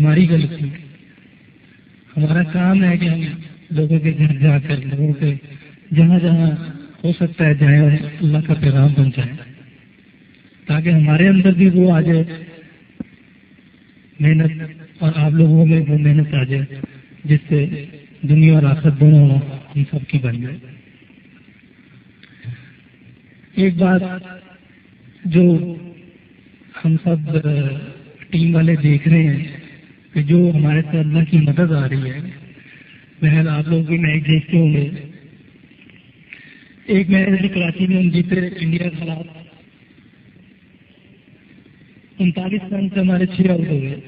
हमारी गलती हमारा काम है कि हम लोगों के घर जाकर, लोगों के जहाँ जहाँ हो सकता है जाए अल्लाह का पैगाम पहुँचाए। ताकि हमारे अंदर भी वो आ जाए, मेहनत और आप लोगों में वो मेहनत आ जाए, जिससे दुनिया और आखिरत दोनों हम सबकी बन जाए। एक बात जो हम सब टीम वाले देख रहे हैं कि जो हमारे से अल्लाह की मदद आ रही है महल आप लोग भी मैच देखते होंगे। एक मैच कराची में हम जीते इंडिया के खिलाफ। उनतालीस रन से हमारे छह आउट हो गए।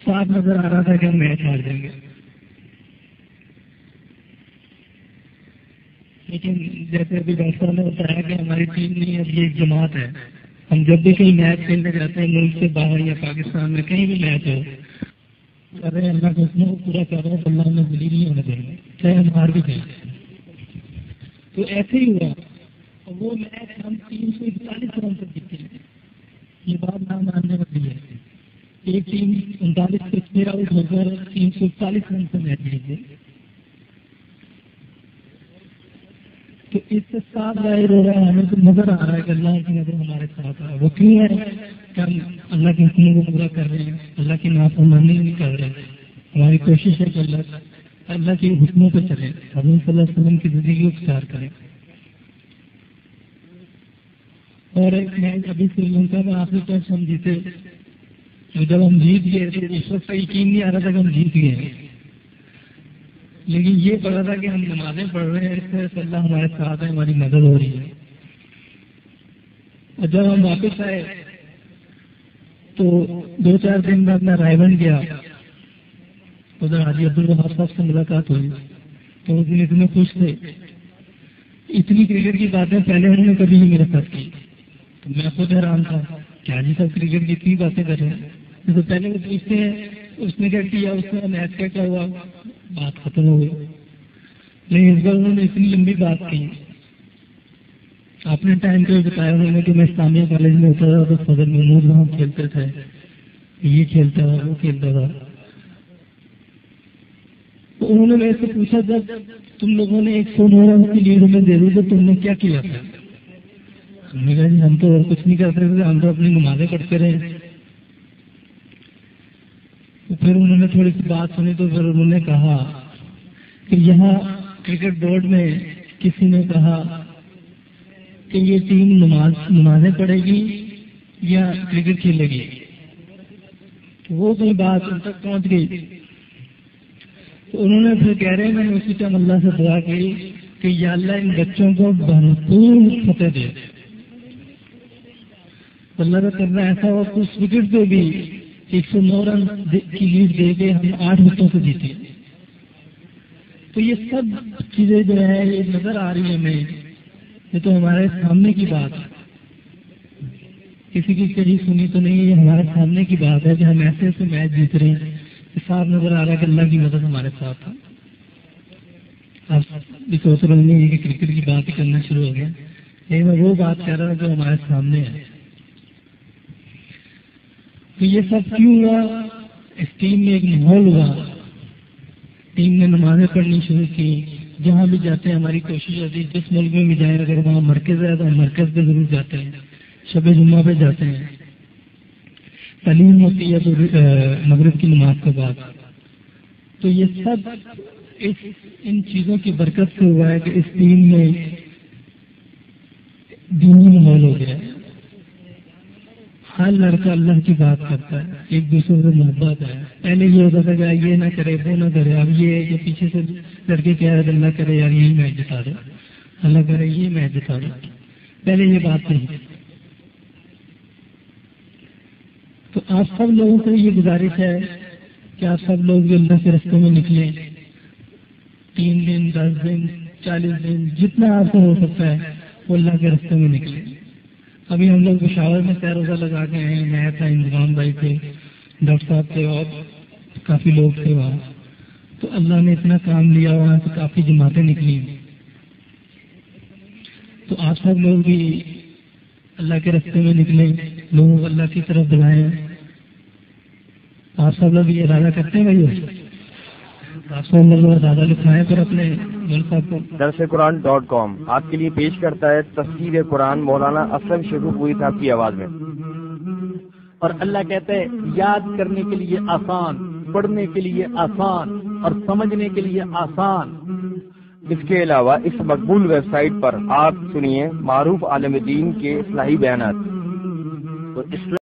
साफ़ नज़र आ रहा था कि हम मैच हार जाएँगे। लेकिन जैसे अभी डॉक्टर ने बताया कि हमारी टीम नहीं अब ये जमात है। हम जब भी कहीं मैच खेलने जाते हैं, मुल्क से बाहर या पाकिस्तान में कहीं भी मैच हो रहे अल्लाह के उसमें पूरा कर रहे हैं अल्लाह हमें मिली नहीं होने देंगे चाहे हम हार भी जाए। तो ऐसे ही हुआ। और वो मैच हम तीन सौ इकतालीस रन से जीते ये बात ना मानने वाली है। एक टीम उनतालीस से छह आउट होकर तीन सौ इकतालीस रन से मैच जीत गई तो इससे साफ़ ज़ाहिर हो रहा है, हमें तो नज़र आ रहा है कि अल्लाह की नज़र हमारे साथ है। वो क्यों है? कि हम अल्लाह के हुक्मों को पूरा कर रहे हैं, अल्लाह की नाफरमानी नहीं कर रहे हैं। हमारी कोशिश है कि अल्लाह अल्लाह के हुक्मों पर चले हज़रत की ज़िंदगी उपचार करें। और एक मैच अभी श्रीलंका में आखिरी टेस्ट हम जीते जब हम जीत गए तो वक्त यकीन नहीं आ रहा था कि हम जीत गए लेकिन ये पता था कि हम नमाजें पढ़ रहे हैं इस तरह से अल्लाह हमारे साथ है हमारी मदद हो रही है। और जब हम वापस आए तो दो चार दिन बाद मैं रायबन गया। उधर हाजी अब्दुल वहाब साहब से मुलाकात हुई। तो उस दिन इतने खुश थे। इतनी क्रिकेट की बातें पहले उन्होंने कभी नहीं मेरे साथ की तो मैं खुद हैरान था क्या जी सब क्रिकेट की इतनी बातें कर रहे हैं। तो पहले वो पूछते हैं, उसने क्या किया? उसने मैच क्या हुआ? बात खत्म हो गई। लेकिन इस बार उन्होंने इतनी लंबी बात की। आपने टाइम पे बताया उन्होंने कि मैं इस्लामिया कॉलेज में होता था तो फजल महमूद वहाँ खेलते थे। ये खेलता था, वो खेलता था। तो उन्होंने मेरे से पूछा, जब तुम लोगों ने एक सौ नौ रन की लीड हमें दे दी तो तुमने क्या किया? था हमने कहा, जी, हम तो और कुछ नहीं करते थे हम तो अपनी नमाजें पढ़ते रहे तो फिर उन्होंने थोड़ी सी बात सुनी तो फिर उन्होंने कहा कि यहाँ क्रिकेट बोर्ड में किसी ने कहा कि ये टीम नमाज़, नमाजें पढ़ेगी या क्रिकेट खेलेगी। तो वो कोई बात उन तक पहुँच गई। तो उन्होंने फिर कह रहे मैंने उसी टाइम अल्लाह से दुआ की कि या अल्लाह इन बच्चों को भरपूर फतेह दे। अल्लाह का करना ऐसा हो कि उस विकेट पे भी एक सौ नौ रन की लीड दे के हम आठ विकेटों से जीते। तो ये सब चीज़ें जो है, ये नज़र आ रही है हमें। ये तो हमारे सामने की बात है। किसी की कहीं सुनी तो नहीं, ये हमारे सामने की बात है कि हम ऐसे ऐसे मैच जीत रहे हैं। साफ़ नज़र आ रहा है कि अल्लाह की मदद हमारे साथ है। आप सोच रहे कि क्रिकेट की बात करना शुरू हो गया। लेकिन मैं वो बात कह रहा हूँ जो हमारे सामने है। तो ये सब क्यों हुआ? इस टीम में एक माहौल हुआ। टीम ने नमाजें पढ़नी शुरू की। जहाँ भी जाते हैं, हमारी कोशिश होती है, जिस मुल्क में भी जाए, अगर वहाँ मरकज है तो हम मरकज पे ज़रूर जाते हैं। शब जुम्मा पे जाते हैं। तलीम होती है तो मगरब की नमाज़ के बाद। तो ये सब इस, इन चीज़ों की बरकत से हुआ है कि इस टीम में दीनी माहौल हो गया। है हर लड़का अल्लाह की बात करता है, एक दूसरे से मोहब्बत है। पहले ये होता था कि ये ना करे, वो ना करे, अब ये ये पीछे से लड़के कह रहे अल्लाह करे यार, यही मैच जिता दो। अल्लाह करे ये मैच जिता दो। पहले ये बात नहीं तो आप सब लोगों से ये गुजारिश है कि आप सब लोग भी अल्लाह के रस्ते में निकले। तीन दिन, दस दिन, चालीस दिन, जितना आपसे हो सकता है, वो अल्लाह के रस्ते में निकले। अभी हम लोग पिशावर में सैरोजा लगा के आए मैं था इंतज़ाम भाई थे, डॉक्टर साहब थे और काफ़ी लोग थे वहाँ। तो अल्लाह ने इतना काम लिया, वहाँ से काफ़ी जमातें निकली। तो आप सब लोग भी अल्लाह के रास्ते में निकले, लोगों को अल्लाह की तरफ़ बुलाएँ। आप सब लोग ये इरादा करते हैं फिर अपने दरस कुरान डॉट कॉम आपके लिए पेश करता है तस्वीर कुरान मौलाना असलम शेखुपुरी साहब की आवाज़ में। और अल्लाह कहते हैं याद करने के लिए आसान पढ़ने के लिए आसान और समझने के लिए आसान। इसके अलावा इस मकबूल वेबसाइट पर आप सुनिए मारूफ आलम दीन के इस्लाही बयान तो इस्लाम